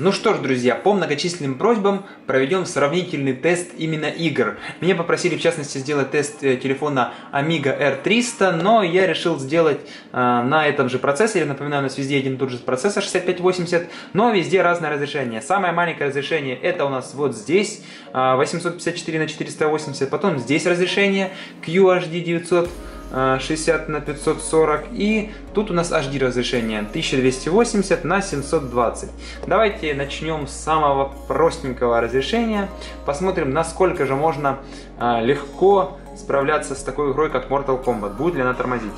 Ну что ж, друзья, по многочисленным просьбам проведем сравнительный тест именно игр. Меня попросили в частности сделать тест э, телефона Amiga R300, но я решил сделать э, на этом же процессоре. Напоминаю, у нас везде один тот же процессор 6580, но везде разное разрешение. Самое маленькое разрешение это у нас вот здесь, э, 854 на 480, потом здесь разрешение QHD 900 60 на 540 и тут у нас HD разрешение 1280 на 720 давайте начнем с самого простенького разрешения. Посмотрим насколько же можно а, легко справляться с такой игрой как Mortal Kombat. Будет ли она тормозить?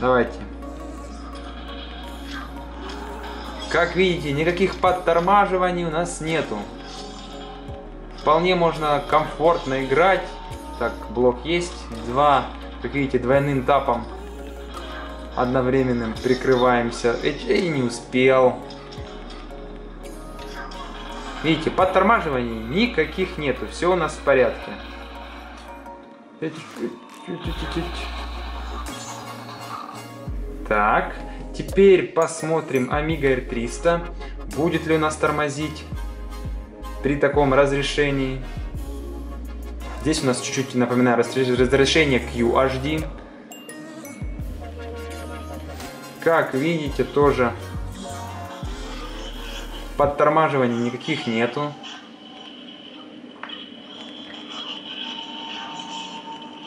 Давайте. Как видите никаких подтормаживаний у нас нету. Вполне можно комфортно играть так блок есть два как видите, двойным тапом одновременным прикрываемся. И не успел. Видите, подтормаживаний никаких нету. Все у нас в порядке. Так, теперь посмотрим Amiga R300. Будет ли у нас тормозить при таком разрешении. Здесь у нас чуть-чуть, напоминаю, разрешение QHD. Как видите, тоже подтормаживаний никаких нету.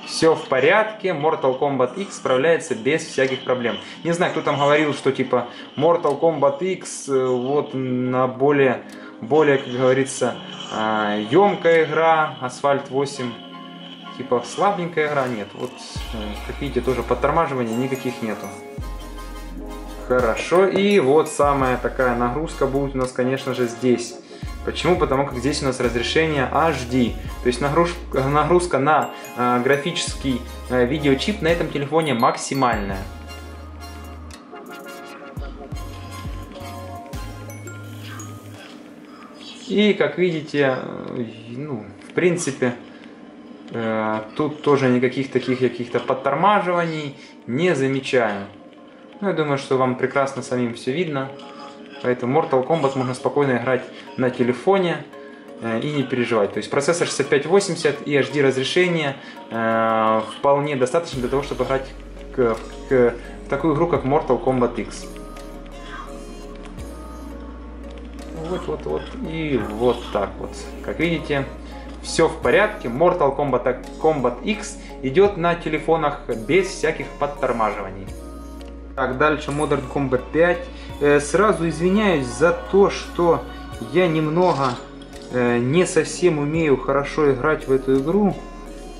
Все в порядке, Mortal Kombat X справляется без всяких проблем. Не знаю, кто там говорил, что типа Mortal Kombat X э, вот на более, более, как говорится, емкая игра, Асфальт 8 типа слабенькая игра, нет. Вот, э, как видите, тоже подтормаживания никаких нету. Хорошо, и вот самая такая нагрузка будет у нас, конечно же, здесь. Почему? Потому как здесь у нас разрешение HD, то есть нагрузка, нагрузка на э, графический э, видеочип на этом телефоне максимальная. И, как видите, э, ну, в принципе, э, тут тоже никаких таких каких-то подтормаживаний не замечаю. Ну, я думаю, что вам прекрасно самим все видно. Поэтому Mortal Kombat можно спокойно играть на телефоне э, и не переживать. То есть процессор 6580 и HD разрешение вполне достаточно для того, чтобы играть в такую игру, как Mortal Kombat X. вот, вот, вот, и вот так вот. Как видите, все в порядке. Mortal Kombat, Kombat X идет на телефонах без всяких подтормаживаний. Так, дальше Modern Combat 5. Э, сразу извиняюсь за то, что я немного э, не совсем умею хорошо играть в эту игру.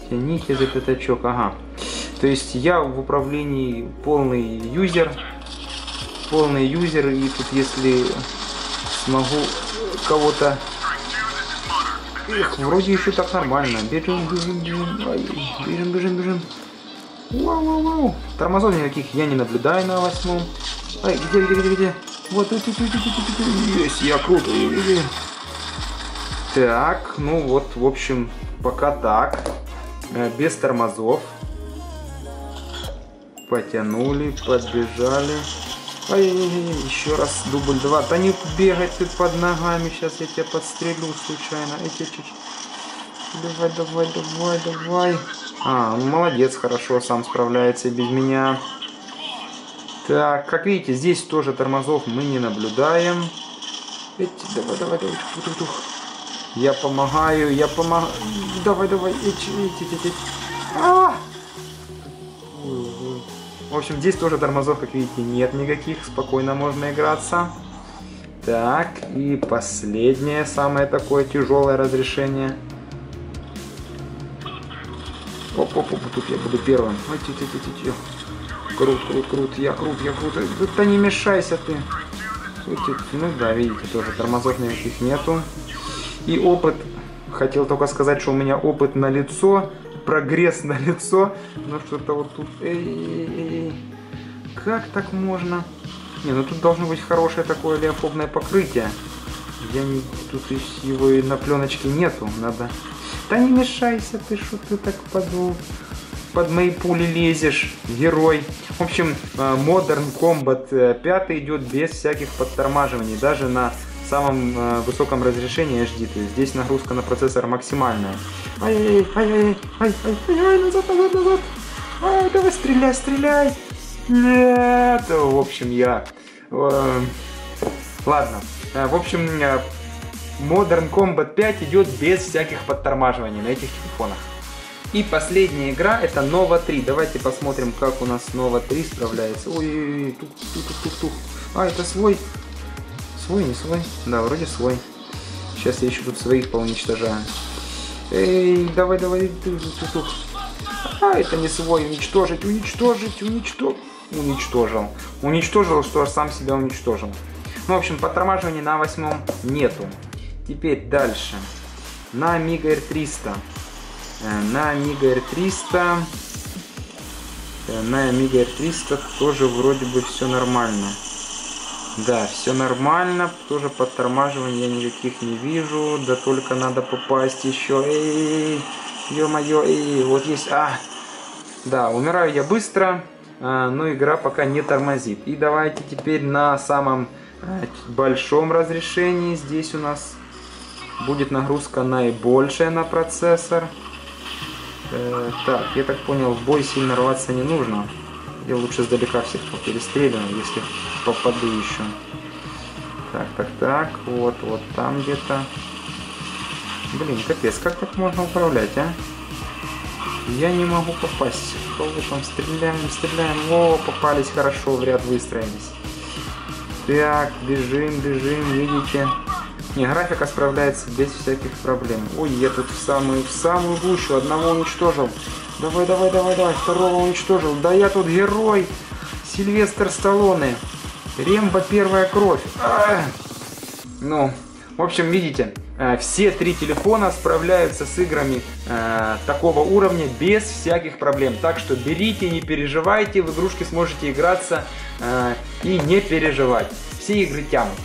Тяните за пятачок, ага. То есть я в управлении полный юзер. Полный юзер, и тут если смогу кого-то... Эх, вроде еще так нормально. Бежим, бежим, бежим. Ай, бежим, бежим, бежим. Вау, вау, вау. Тормозов никаких я не наблюдаю на восьмом. Ай, где, где, где, где? Вот, тут, тут, тут, тут, тут, тут. Есть, я круто. Так, ну вот, в общем, пока так. Э, без тормозов. Потянули, подбежали. Ай-яй-яй, еще раз дубль два. Да не бегать ты под ногами, сейчас я тебя подстрелю случайно. Эти чуть Давай, давай, давай, давай. А, ну молодец, хорошо, сам справляется без меня. Так, как видите, здесь тоже тормозов мы не наблюдаем. Эти, давай, давай, давай, тух, тух, тух. Я помогаю, я помогаю. Давай, давай, эти, эти, эти, эти. В общем, здесь тоже тормозов, как видите, нет никаких. Спокойно можно играться. Так, и последнее, самое такое тяжелое разрешение. Оп-оп-оп, тут я буду первым. Ой, -ти -ти -ти -ти. Крут, крут, крут, я крут, я крут. Да не мешайся ты. Ну да, видите, тоже тормозов никаких нету. И опыт, хотел только сказать, что у меня опыт на лицо прогресс на лицо, но что-то вот тут... Эй, эй, эй, как так можно? Не, ну тут должно быть хорошее такое леофобное покрытие. Я не... Тут его и на пленочке нету, надо... Да не мешайся ты, что ты так подул. под мои пули лезешь, герой. В общем, э, Modern Combat 5 идет без всяких подтормаживаний, даже на самом э, высоком разрешении HD, то есть здесь нагрузка на процессор максимальная. Ай-яй-яй, ай-яй-яй, ай-яй, назад, назад, назад. Ай, давай стреляй, стреляй. Нет, в общем, я... Э, ладно, э, в общем, Modern Combat 5 идет без всяких подтормаживаний на этих телефонах. И последняя игра это Nova 3. Давайте посмотрим, как у нас Nova 3 справляется. Ой, тух, тух, тух, тух, тух. А, это свой. Свой, не свой? Да, вроде свой. Сейчас я еще тут своих поуничтожаю. Эй, давай, давай. Тух. А, это не свой. Уничтожить, уничтожить, уничтожить. Уничтожил. Уничтожил, что сам себя уничтожил. Ну, в общем, подтормаживания на восьмом нету. Теперь дальше. На Amiga R300. Э, на Amiga R300... Э, на Amiga R300 тоже вроде бы все нормально. Да, все нормально, тоже подтормаживания никаких не вижу, да только надо попасть еще. Эй, ё-моё, эй, вот есть, а, да, умираю я быстро, а, но игра пока не тормозит. И давайте теперь на самом а, большом разрешении, здесь у нас будет нагрузка наибольшая на процессор. Э, так, я так понял, в бой сильно рваться не нужно. Я лучше издалека всех перестреливаю, если попаду еще. Так, так, так, вот, вот там где-то. Блин, капец, как так можно управлять, а? Я не могу попасть. Кого там стреляем, стреляем. О, попались хорошо, в ряд выстроились. Так, бежим, бежим, видите? Не, графика справляется без всяких проблем. Ой, я тут в самую, в самую гущу одного уничтожил. Давай, давай, давай, давай, второго уничтожил. Да я тут герой. Сильвестр Сталлоне. Рембо первая кровь. А! Ну, в общем, видите, э, все три телефона справляются с играми э, такого уровня без всяких проблем. Так что берите, не переживайте, в игрушки сможете играться э, и не переживать. Все игры тянут.